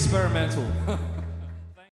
experimental.